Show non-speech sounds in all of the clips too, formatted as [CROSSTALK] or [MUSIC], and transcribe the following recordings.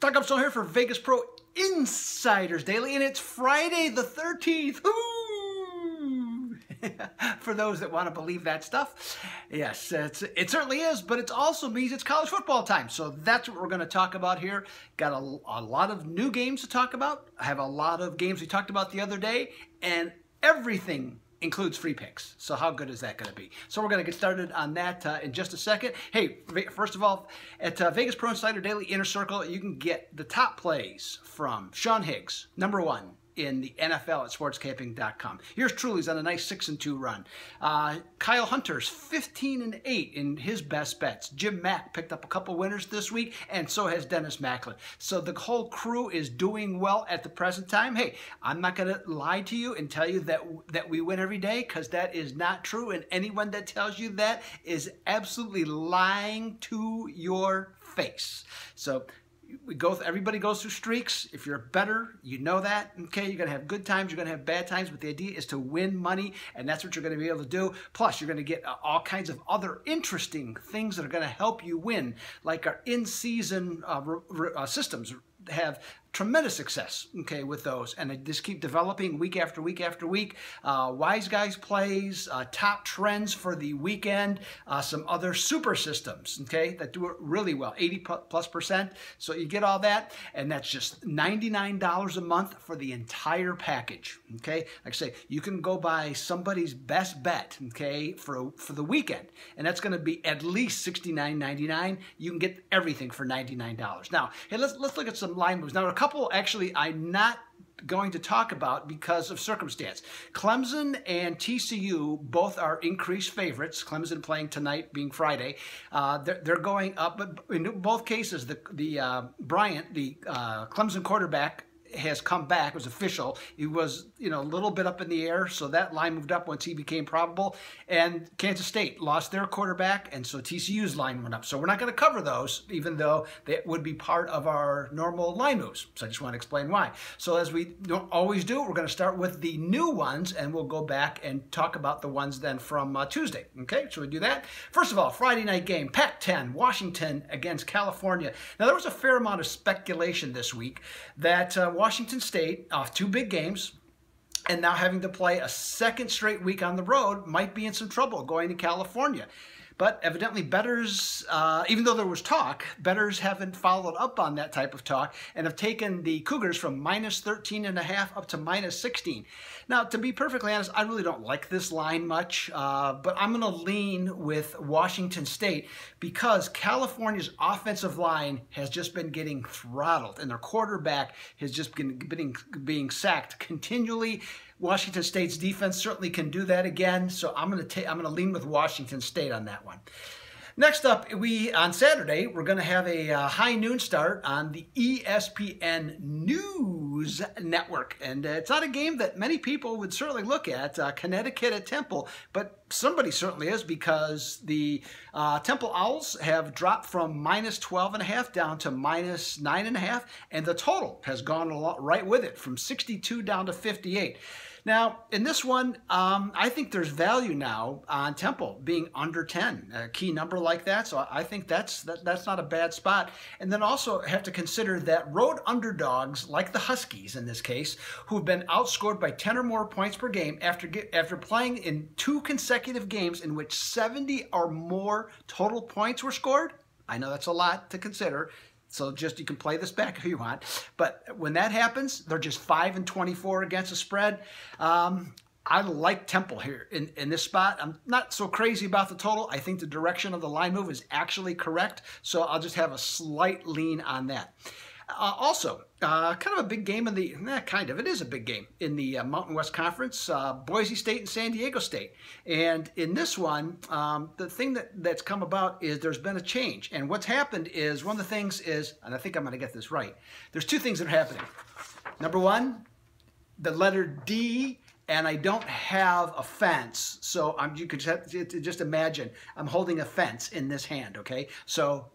Doug Upstone here for Vegas Pro Insiders Daily, and it's Friday the 13th. [LAUGHS] for those that want to believe that stuff. Yes, it certainly is, but it also means it's college football time. So that's what we're going to talk about here. Got a, a lot of new games to talk about. I have a lot of games we talked about the other day, and everything includes free picks. So how good is that going to be? So we're going to get started on that uh, in just a second. Hey, first of all, at uh, Vegas Pro Insider Daily Inner Circle, you can get the top plays from Sean Higgs, number one, in the NFL at sportscapping.com. Here's Truly's on a nice 6 and 2 run. Uh, Kyle Hunter's 15 and 8 in his best bets. Jim Mack picked up a couple winners this week, and so has Dennis Macklin. So the whole crew is doing well at the present time. Hey, I'm not going to lie to you and tell you that that we win every day because that is not true. And anyone that tells you that is absolutely lying to your face. So we go everybody goes through streaks. If you're better you know that okay? You're gonna have good times you're gonna have bad times but the idea is to win money and that's what you're gonna be able to do. Plus you're gonna get uh, all kinds of other interesting things that are gonna help you win. Like our in-season uh, uh, systems have tremendous success, okay, with those. And they just keep developing week after week after week. Uh, Wise Guys plays, uh, top trends for the weekend, uh, some other super systems, okay, that do it really well, 80 plus percent. So you get all that, and that's just $99 a month for the entire package, okay? Like I say, you can go buy somebody's best bet, okay, for, for the weekend, and that's going to be at least $69.99. You can get everything for $99. Now, hey, let's, let's look at some line moves. Now, a couple actually I'm not going to talk about because of circumstance. Clemson and TCU both are increased favorites. Clemson playing tonight, being Friday. Uh, they're, they're, going up, but in both cases, the the uh, Bryant, the uh, Clemson quarterback, has come back. It was official. He was, you know, a little bit up in the air, so that line moved up once he became probable. And Kansas State lost their quarterback, and so TCU's line went up. So we're not going to cover those, even though they would be part of our normal line moves. So I just want to explain why. So as we always do, we're going to start with the new ones, and we'll go back and talk about the ones then from uh, Tuesday. Okay, so we do that. First of all, Friday night game, Pac-10, Washington against California. Now there was a fair amount of speculation this week that uh, Washington State off two big games and now having to play a second straight week on the road might be in some trouble going to California. But evidently, betters, uh, even though there was talk, betters haven't followed up on that type of talk and have taken the Cougars from minus 13 and a half up to minus 16. Now, to be perfectly honest, I really don't like this line much, uh, but I'm going to lean with Washington State because California's offensive line has just been getting throttled and their quarterback has just been being, being sacked continually. Washington State's defense certainly can do that again, so I'm going to take I'm going to lean with Washington State on that one. Next up, we on Saturday we're going to have a uh, high noon start on the ESPN News Network, and uh, it's not a game that many people would certainly look at. Uh, Connecticut at Temple, but somebody certainly is because the uh, Temple Owls have dropped from minus 12 and a half down to minus nine and a half, and the total has gone a lot right with it from 62 down to 58. Now, in this one, um, I think there's value now on Temple being under 10, a key number like that. So I think that's that, that's not a bad spot. And then also have to consider that road underdogs, like the Huskies in this case, who've been outscored by 10 or more points per game after after playing in two consecutive games in which 70 or more total points were scored. I know that's a lot to consider. So just you can play this back if you want. But when that happens, they're just 5 and 24 against the spread. Um, I like Temple here in, in this spot. I'm not so crazy about the total. I think the direction of the line move is actually correct. So I'll just have a slight lean on that. Uh, also, uh, kind of a big game in the, eh, kind of, it is a big game in the uh, Mountain West Conference, uh, Boise State and San Diego State. And in this one, um, the thing that, that's come about is there's been a change. And what's happened is, one of the things is, and I think I'm going to get this right, there's two things that are happening. Number one, the letter D and I don't have a fence. So I'm, you could just imagine I'm holding a fence in this hand, okay? So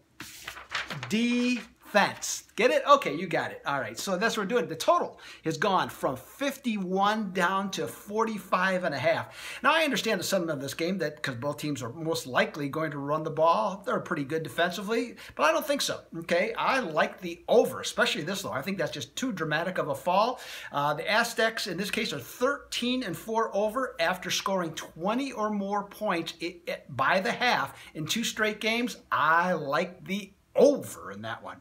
D offense. Get it? Okay, you got it. All right, so that's what we're doing. The total has gone from 51 down to 45 and a half. Now, I understand the sentiment of this game that because both teams are most likely going to run the ball, they're pretty good defensively, but I don't think so. Okay, I like the over, especially this though. I think that's just too dramatic of a fall. Uh, the Aztecs, in this case, are 13 and 4 over after scoring 20 or more points by the half in two straight games. I like the over in that one.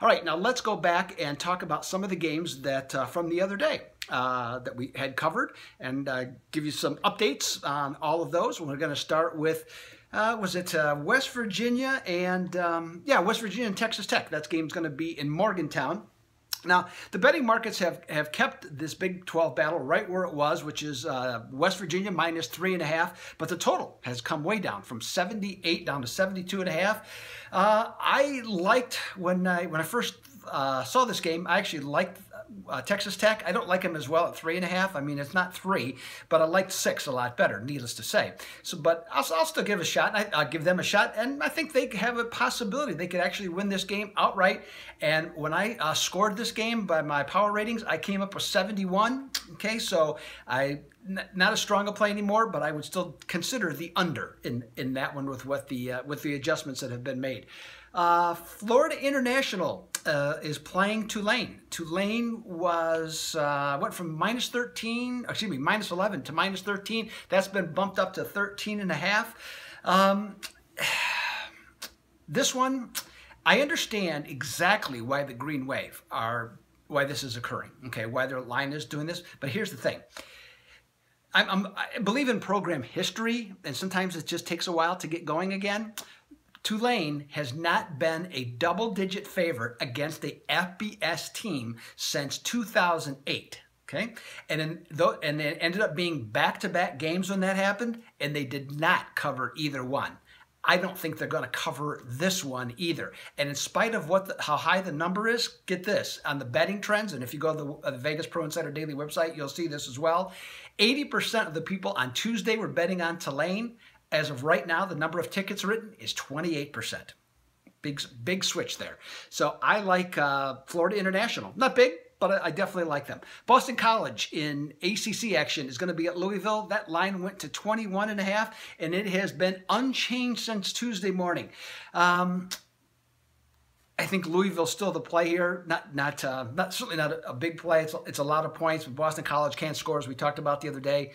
All right, now let's go back and talk about some of the games that uh, from the other day. Uh, that we had covered and uh, give you some updates on all of those. We're going to start with, uh, was it uh, West Virginia and, um, yeah, West Virginia and Texas Tech. That game's going to be in Morgantown. Now, the betting markets have, have kept this Big 12 battle right where it was, which is uh, West Virginia minus three and a half, but the total has come way down from 78 down to 72 and a half. Uh, I liked when I when I first uh, saw this game. I actually liked uh, Texas Tech. I don't like them as well at three and a half. I mean, it's not three, but I liked six a lot better. Needless to say. So, but I'll, I'll still give a shot. I, will give them a shot, and I think they have a possibility. They could actually win this game outright. And when I uh, scored this game by my power ratings, I came up with 71. Okay, so I not as strong a play anymore, but I would still consider the under in in that one with what the uh, with the adjustments that have been made. Uh, Florida International uh, is playing Tulane. Tulane was uh, went from minus 13, excuse me, minus 11 to minus 13. That's been bumped up to 13 and a half. Um, [SIGHS] this one, I understand exactly why the Green Wave are why this is occurring. Okay, why their line is doing this. But here's the thing. I'm, I'm, i believe in program history, and sometimes it just takes a while to get going again. Tulane has not been a double-digit favorite against a FBS team since 2008. Okay, and then and it ended up being back-to-back games when that happened, and they did not cover either one. I don't think they're going to cover this one either. And in spite of what the, how high the number is, get this on the betting trends. And if you go to the, uh, the Vegas Pro Insider Daily website, you'll see this as well. 80% of the people on Tuesday were betting on Tulane. As of right now, the number of tickets written is 28%. Big, big switch there. So I like uh, Florida International. Not big, but I definitely like them. Boston College in ACC action is going to be at Louisville. That line went to 21 and a half, and it has been unchanged since Tuesday morning. Um, I think Louisville's still the play here. Not, not, uh, not certainly not a, a big play. It's, it's a lot of points. But Boston College can't score, as we talked about the other day.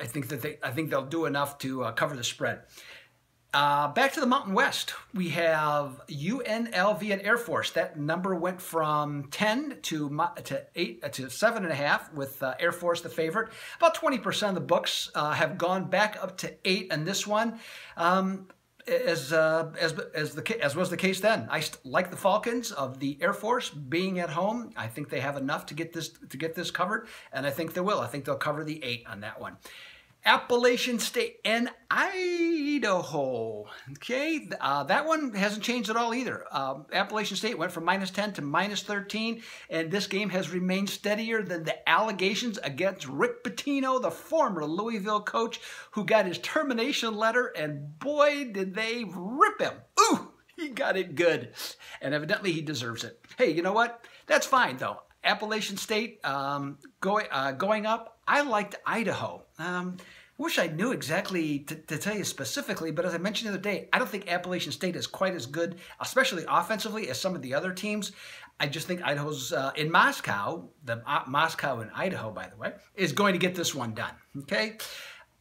I think that they, I think they'll do enough to uh, cover the spread. Uh, back to the Mountain West, we have UNLV and Air Force. That number went from 10 to to eight uh, to seven and a half, with uh, Air Force the favorite. About 20% of the books uh, have gone back up to eight and this one. Um, as uh, as as the as was the case then. I like the Falcons of the Air Force being at home. I think they have enough to get this to get this covered, and I think they will. I think they'll cover the eight on that one. Appalachian State and Idaho. Okay, uh, that one hasn't changed at all either. Um, Appalachian State went from minus 10 to minus 13, and this game has remained steadier than the allegations against Rick Pitino, the former Louisville coach, who got his termination letter, and boy, did they rip him. Ooh, he got it good. And evidently he deserves it. Hey, you know what? That's fine, though. Appalachian State um, going, uh, going up. I liked Idaho. Um, wish I knew exactly to, to, tell you specifically, but as I mentioned the other day, I don't think Appalachian State is quite as good, especially offensively, as some of the other teams. I just think Idaho's uh, in Moscow, the uh, Moscow in Idaho, by the way, is going to get this one done. Okay,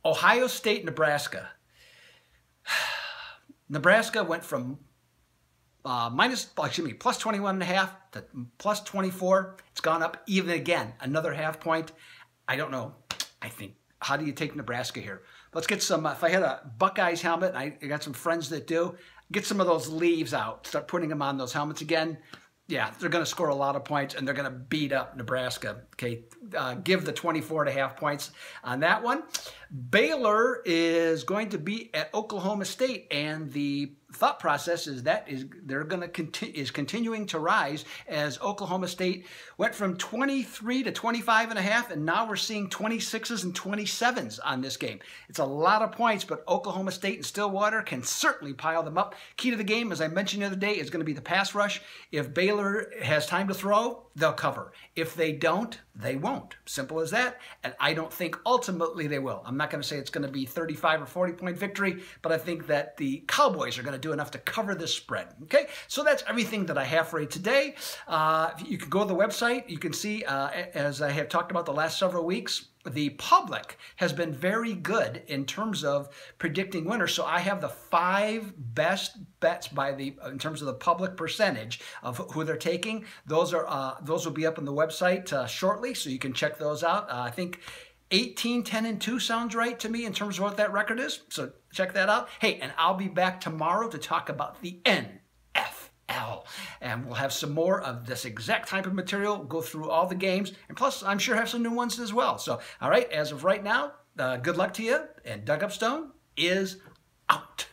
Ohio State, Nebraska. [SIGHS] Nebraska went from uh, minus, excuse me, plus 21 and a half to plus 24. It's gone up even again, another half point. I don't know. I think how do you take Nebraska here? Let's get some, if I had a Buckeyes helmet, I got some friends that do, get some of those leaves out, start putting them on those helmets again. Yeah, they're going to score a lot of points and they're going to beat up Nebraska. Okay, uh, give the 24 and a half points on that one. Baylor is going to be at Oklahoma State and the thought process is that is they're going to continue is continuing to rise as Oklahoma State went from 23 to 25 and a half and now we're seeing 26s and 27s on this game. It's a lot of points but Oklahoma State and Stillwater can certainly pile them up. Key to the game as I mentioned the other day is going to be the pass rush. If Baylor has time to throw, they'll cover. If they don't, they won't. Simple as that. And I don't think ultimately they will. I'm not going to say it's going to be 35 or 40 point victory, but I think that the Cowboys are going to do enough to cover this spread. Okay, so that's everything that I have for you today. Uh, you can go to the website. You can see, uh, as I have talked about the last several weeks, the public has been very good in terms of predicting winners. So I have the five best bets by the in terms of the public percentage of who they're taking. Those are uh, those will be up on the website uh, shortly, so you can check those out. Uh, I think 18, 10, and 2 sounds right to me in terms of what that record is. So check that out. Hey, and I'll be back tomorrow to talk about the NFL. And we'll have some more of this exact type of material, go through all the games, and plus, I'm sure have some new ones as well. So, all right, as of right now, uh, good luck to you. And Doug Upstone is out.